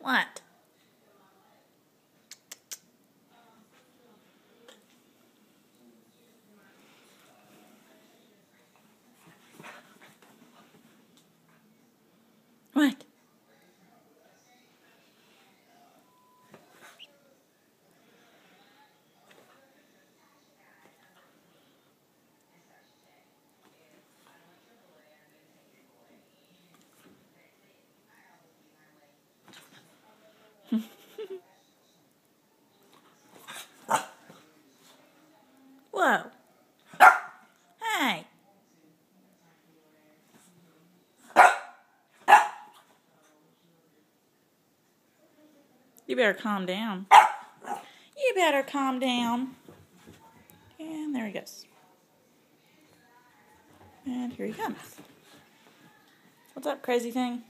What? What? Whoa. Hey. You better calm down. You better calm down. And there he goes. And here he comes. What's up, crazy thing?